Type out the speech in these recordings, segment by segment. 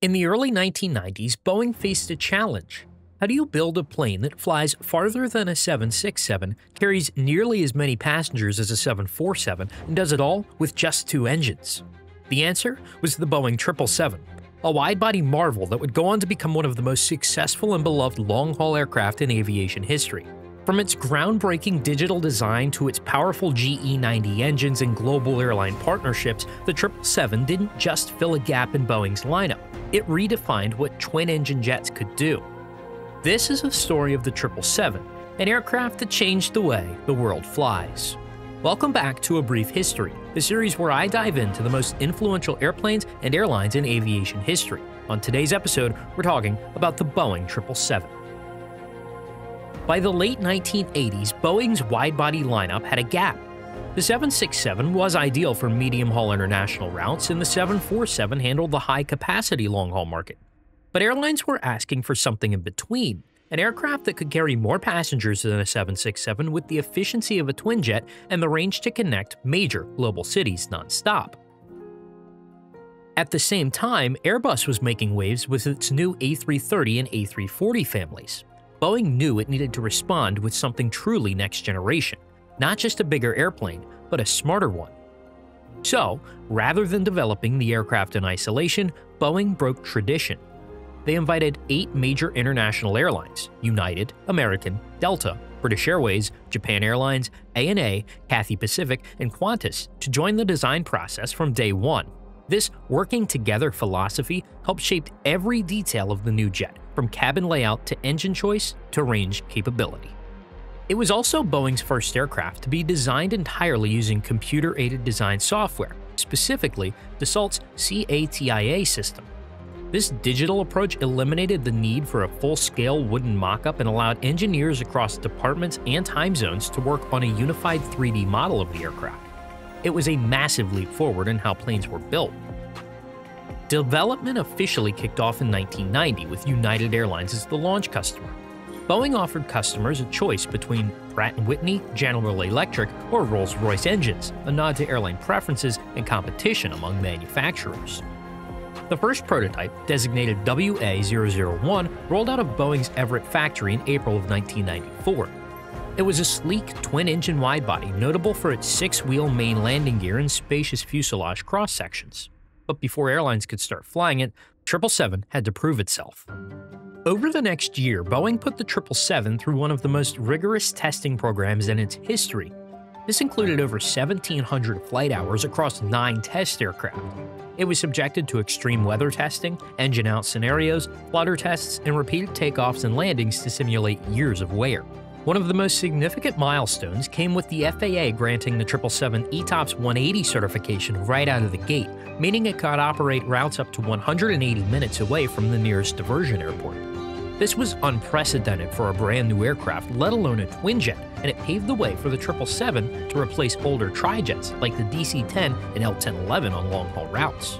In the early 1990s, Boeing faced a challenge. How do you build a plane that flies farther than a 767, carries nearly as many passengers as a 747, and does it all with just two engines? The answer was the Boeing 777, a wide body marvel that would go on to become one of the most successful and beloved long haul aircraft in aviation history. From its groundbreaking digital design to its powerful GE90 engines and global airline partnerships, the 777 didn't just fill a gap in Boeing's lineup, it redefined what twin engine jets could do. This is a story of the 777, an aircraft that changed the way the world flies. Welcome back to A Brief History, the series where I dive into the most influential airplanes and airlines in aviation history. On today's episode, we're talking about the Boeing 777. By the late 1980s, Boeing's wide-body lineup had a gap. The 767 was ideal for medium-haul international routes, and the 747 handled the high-capacity long-haul market. But airlines were asking for something in between, an aircraft that could carry more passengers than a 767 with the efficiency of a twin jet and the range to connect major global cities nonstop. At the same time, Airbus was making waves with its new A330 and A340 families. Boeing knew it needed to respond with something truly next generation, not just a bigger airplane, but a smarter one. So, rather than developing the aircraft in isolation, Boeing broke tradition. They invited eight major international airlines United, American, Delta, British Airways, Japan Airlines, ANA, Cathay Pacific, and Qantas to join the design process from day one. This working together philosophy helped shape every detail of the new jet, from cabin layout to engine choice to range capability. It was also Boeing's first aircraft to be designed entirely using computer aided design software, specifically Dassault's CATIA system. This digital approach eliminated the need for a full scale wooden mock up and allowed engineers across departments and time zones to work on a unified 3D model of the aircraft. It was a massive leap forward in how planes were built. Development officially kicked off in 1990 with United Airlines as the launch customer. Boeing offered customers a choice between Pratt & Whitney, General Electric, or Rolls-Royce engines, a nod to airline preferences and competition among manufacturers. The first prototype, designated WA001, rolled out of Boeing's Everett factory in April of 1994. It was a sleek twin-engine widebody notable for its six-wheel main landing gear and spacious fuselage cross-sections but before airlines could start flying it, 777 had to prove itself. Over the next year, Boeing put the 777 through one of the most rigorous testing programs in its history. This included over 1,700 flight hours across nine test aircraft. It was subjected to extreme weather testing, engine out scenarios, flutter tests, and repeated takeoffs and landings to simulate years of wear. One of the most significant milestones came with the FAA granting the 777 ETOPS 180 certification right out of the gate, meaning it could operate routes up to 180 minutes away from the nearest diversion airport. This was unprecedented for a brand new aircraft, let alone a twin jet, and it paved the way for the 777 to replace older tri-jets like the DC 10 and L 1011 on long haul routes.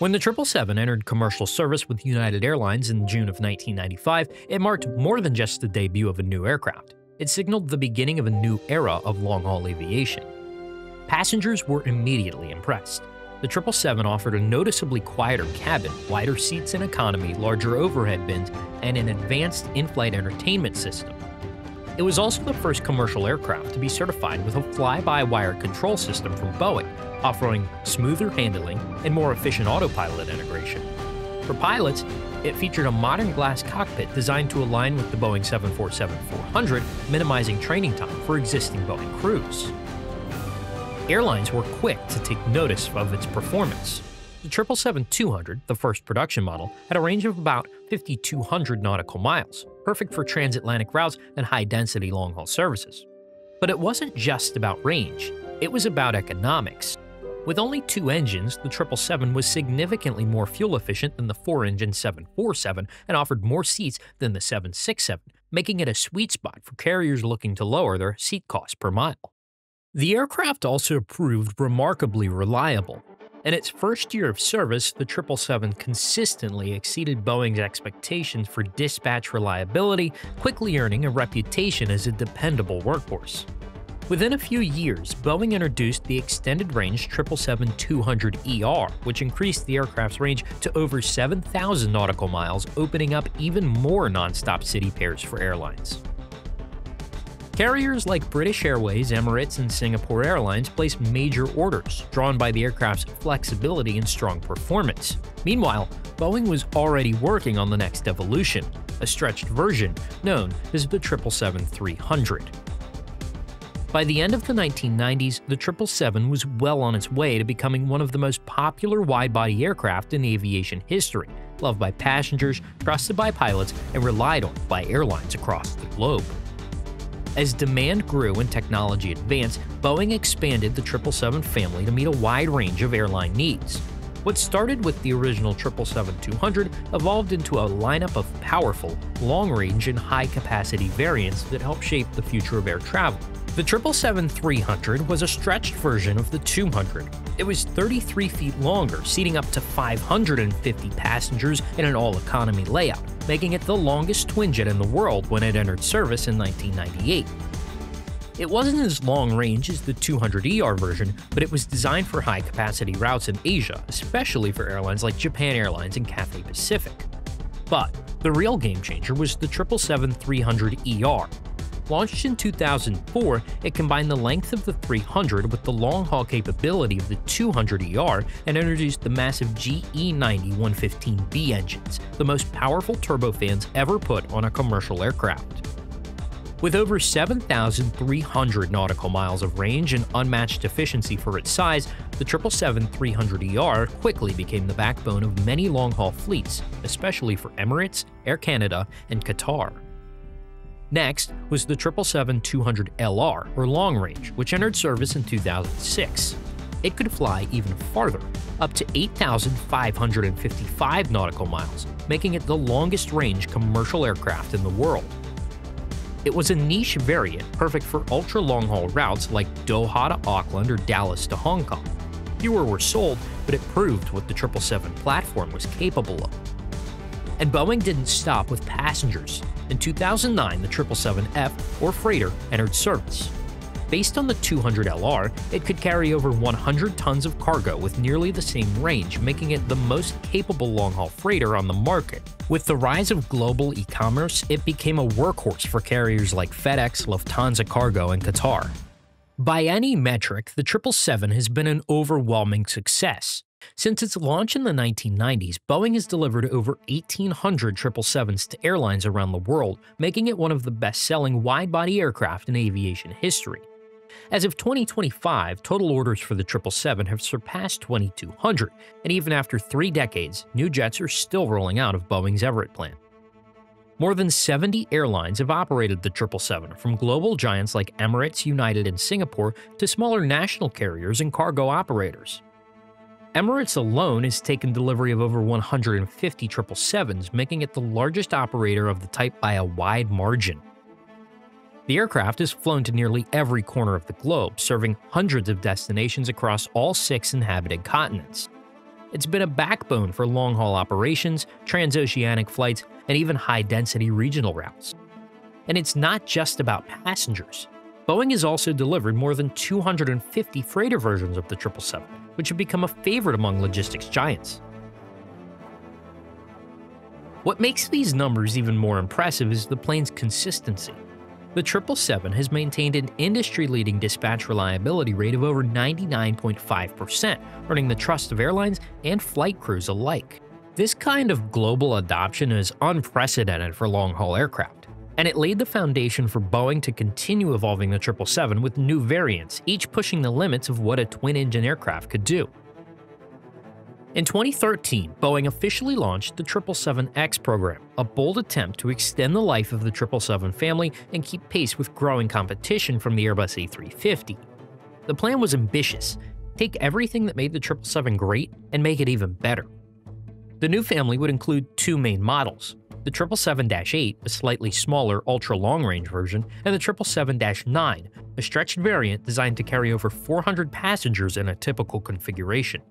When the 777 entered commercial service with United Airlines in June of 1995, it marked more than just the debut of a new aircraft. It signaled the beginning of a new era of long haul aviation. Passengers were immediately impressed. The 777 offered a noticeably quieter cabin, wider seats in economy, larger overhead bins, and an advanced in flight entertainment system. It was also the first commercial aircraft to be certified with a fly by wire control system from Boeing, offering smoother handling and more efficient autopilot integration. For pilots, it featured a modern glass cockpit designed to align with the Boeing 747-400, minimizing training time for existing Boeing crews. Airlines were quick to take notice of its performance. The 777-200, the first production model, had a range of about 5,200 nautical miles, perfect for transatlantic routes and high-density long-haul services. But it wasn't just about range, it was about economics. With only two engines, the 777 was significantly more fuel efficient than the four-engine 747 and offered more seats than the 767, making it a sweet spot for carriers looking to lower their seat cost per mile. The aircraft also proved remarkably reliable. In its first year of service, the 777 consistently exceeded Boeing's expectations for dispatch reliability, quickly earning a reputation as a dependable workhorse. Within a few years, Boeing introduced the extended range 777-200ER, which increased the aircraft's range to over 7,000 nautical miles, opening up even more nonstop city pairs for airlines. Carriers like British Airways, Emirates, and Singapore Airlines placed major orders, drawn by the aircraft's flexibility and strong performance. Meanwhile, Boeing was already working on the next evolution, a stretched version known as the 777-300. By the end of the 1990s, the 777 was well on its way to becoming one of the most popular wide-body aircraft in aviation history, loved by passengers, trusted by pilots, and relied on by airlines across the globe. As demand grew and technology advanced, Boeing expanded the 777 family to meet a wide range of airline needs. What started with the original 777-200 evolved into a lineup of powerful, long-range, and high-capacity variants that helped shape the future of air travel. The 777-300 was a stretched version of the 200. It was 33 feet longer, seating up to 550 passengers in an all-economy layout, making it the longest twinjet in the world when it entered service in 1998. It wasn't as long range as the 200ER version, but it was designed for high capacity routes in Asia, especially for airlines like Japan Airlines and Cathay Pacific. But the real game changer was the 777-300ER. Launched in 2004, it combined the length of the 300 with the long-haul capability of the 200ER and introduced the massive GE90-115B engines, the most powerful turbofans ever put on a commercial aircraft. With over 7,300 nautical miles of range and unmatched efficiency for its size, the 777-300ER quickly became the backbone of many long-haul fleets, especially for Emirates, Air Canada, and Qatar. Next was the 777-200LR, or long range, which entered service in 2006. It could fly even farther, up to 8,555 nautical miles, making it the longest range commercial aircraft in the world. It was a niche variant perfect for ultra long haul routes like Doha to Auckland or Dallas to Hong Kong. Fewer were sold, but it proved what the 777 platform was capable of. And Boeing didn't stop with passengers. In 2009, the 777F, or freighter, entered service. Based on the 200LR, it could carry over 100 tons of cargo with nearly the same range, making it the most capable long-haul freighter on the market. With the rise of global e-commerce, it became a workhorse for carriers like FedEx, Lufthansa Cargo, and Qatar. By any metric, the 777 has been an overwhelming success. Since its launch in the 1990s, Boeing has delivered over 1,800 777s to airlines around the world, making it one of the best-selling wide-body aircraft in aviation history. As of 2025, total orders for the 777 have surpassed 2,200, and even after three decades, new jets are still rolling out of Boeing's Everett plant. More than 70 airlines have operated the 777, from global giants like Emirates, United, and Singapore to smaller national carriers and cargo operators. Emirates alone has taken delivery of over 150 777s, making it the largest operator of the type by a wide margin. The aircraft has flown to nearly every corner of the globe, serving hundreds of destinations across all six inhabited continents. It's been a backbone for long-haul operations, transoceanic flights, and even high-density regional routes. And it's not just about passengers. Boeing has also delivered more than 250 freighter versions of the 777, which have become a favorite among logistics giants. What makes these numbers even more impressive is the plane's consistency. The 777 has maintained an industry-leading dispatch reliability rate of over 99.5%, earning the trust of airlines and flight crews alike. This kind of global adoption is unprecedented for long-haul aircraft, and it laid the foundation for Boeing to continue evolving the 777 with new variants, each pushing the limits of what a twin-engine aircraft could do. In 2013, Boeing officially launched the 777X program, a bold attempt to extend the life of the 777 family and keep pace with growing competition from the Airbus A350. The plan was ambitious take everything that made the 777 great and make it even better. The new family would include two main models the 777 8, a slightly smaller, ultra long range version, and the 777 9, a stretched variant designed to carry over 400 passengers in a typical configuration.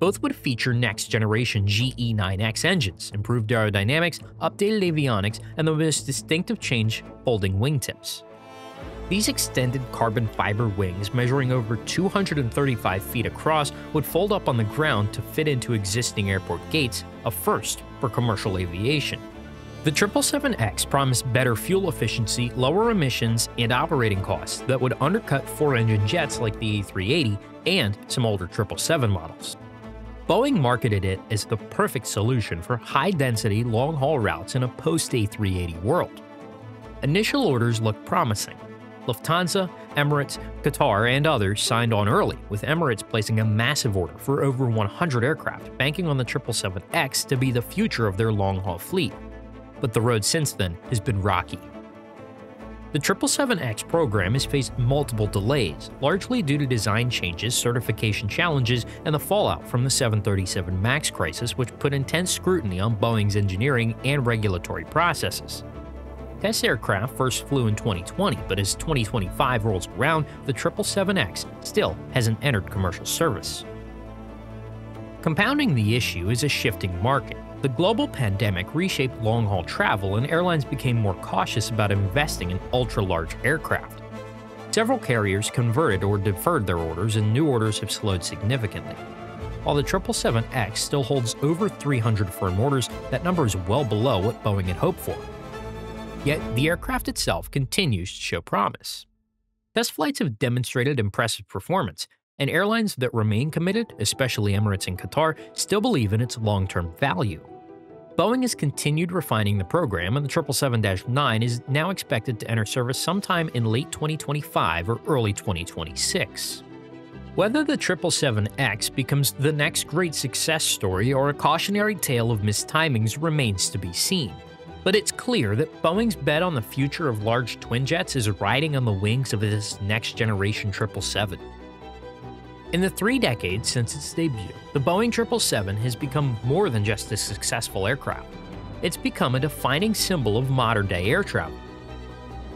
Both would feature next-generation GE9X engines, improved aerodynamics, updated avionics, and the most distinctive change, folding wingtips. These extended carbon fiber wings, measuring over 235 feet across, would fold up on the ground to fit into existing airport gates, a first for commercial aviation. The 777X promised better fuel efficiency, lower emissions, and operating costs that would undercut four-engine jets like the A380 and some older 777 models. Boeing marketed it as the perfect solution for high-density, long-haul routes in a post-A380 world. Initial orders looked promising. Lufthansa, Emirates, Qatar, and others signed on early, with Emirates placing a massive order for over 100 aircraft, banking on the 777X to be the future of their long-haul fleet but the road since then has been rocky. The 777X program has faced multiple delays, largely due to design changes, certification challenges, and the fallout from the 737 MAX crisis, which put intense scrutiny on Boeing's engineering and regulatory processes. Test aircraft first flew in 2020, but as 2025 rolls around, the 777X still hasn't entered commercial service. Compounding the issue is a shifting market. The global pandemic reshaped long haul travel, and airlines became more cautious about investing in ultra large aircraft. Several carriers converted or deferred their orders, and new orders have slowed significantly. While the 777X still holds over 300 firm orders, that number is well below what Boeing had hoped for. Yet, the aircraft itself continues to show promise. Test flights have demonstrated impressive performance, and airlines that remain committed, especially Emirates and Qatar, still believe in its long term value. Boeing has continued refining the program, and the 777-9 is now expected to enter service sometime in late 2025 or early 2026. Whether the 777X becomes the next great success story or a cautionary tale of mistimings remains to be seen. But it's clear that Boeing's bet on the future of large twin jets is riding on the wings of this next generation 777. In the three decades since its debut, the Boeing 777 has become more than just a successful aircraft. It's become a defining symbol of modern day air travel.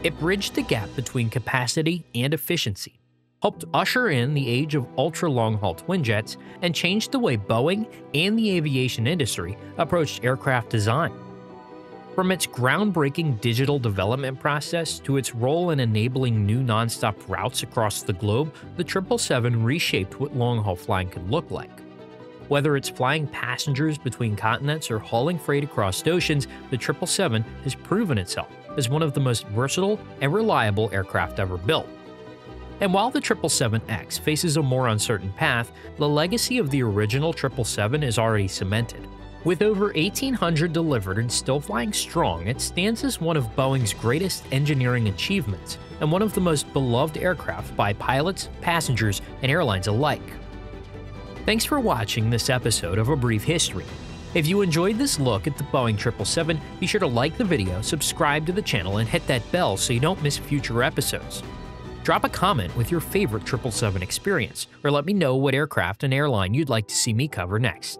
It bridged the gap between capacity and efficiency, helped usher in the age of ultra long haul twin jets, and changed the way Boeing and the aviation industry approached aircraft design. From its groundbreaking digital development process to its role in enabling new nonstop routes across the globe, the 777 reshaped what long haul flying could look like. Whether it's flying passengers between continents or hauling freight across oceans, the 777 has proven itself as one of the most versatile and reliable aircraft ever built. And while the 777X faces a more uncertain path, the legacy of the original 777 is already cemented. With over 1,800 delivered and still flying strong, it stands as one of Boeing's greatest engineering achievements and one of the most beloved aircraft by pilots, passengers, and airlines alike. Thanks for watching this episode of A Brief History. If you enjoyed this look at the Boeing 777, be sure to like the video, subscribe to the channel, and hit that bell so you don't miss future episodes. Drop a comment with your favorite 777 experience, or let me know what aircraft and airline you'd like to see me cover next.